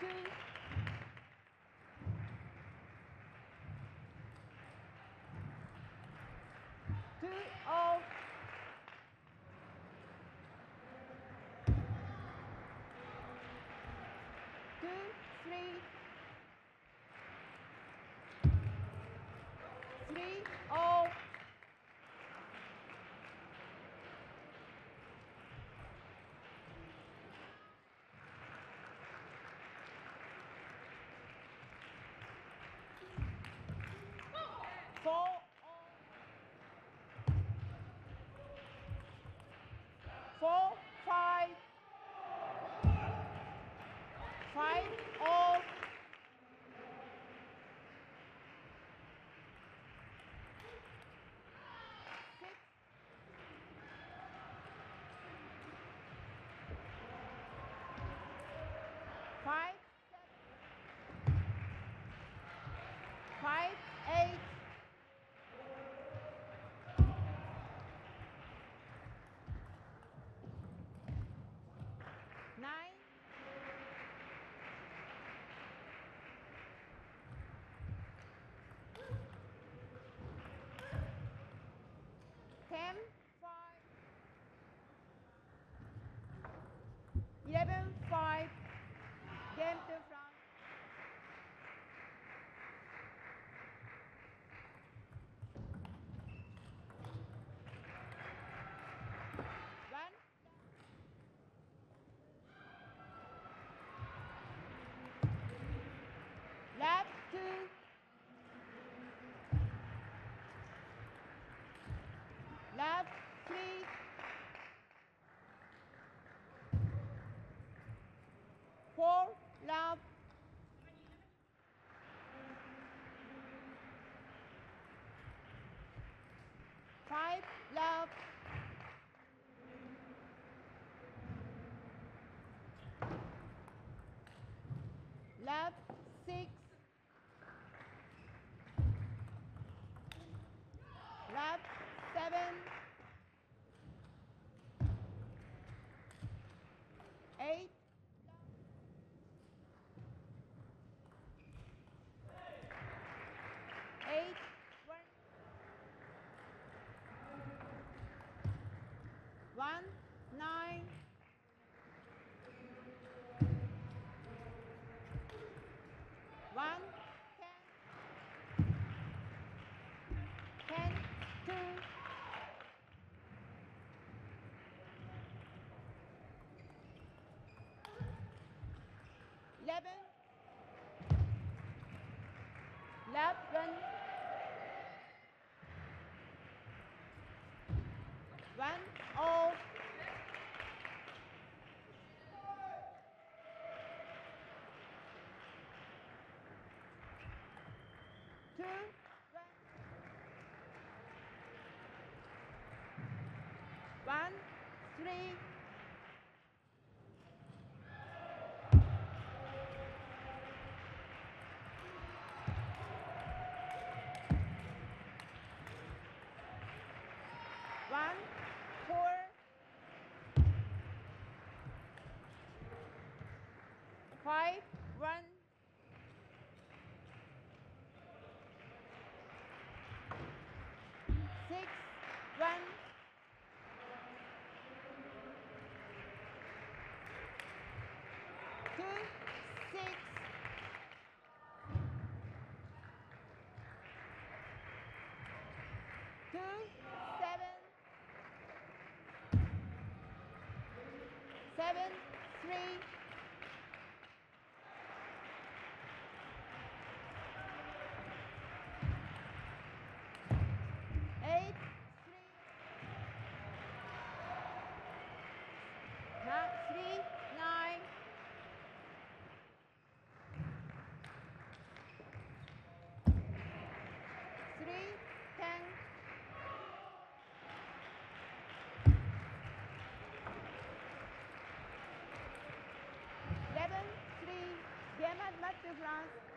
Two. Three, all. Four, all. Four, five. Five, all. Six. Five, eight. Left three. Four. Left. Five. Left. Left six. Left seven. Eight. Eight. One. One. Nine. One, ten. Ten, two. Eleven. Eleven. One, all. Two, one, three, five, one, six, one, two, six, two, seven, seven, three, eight, three, nine, three, nine, three, ten, at Matthew France.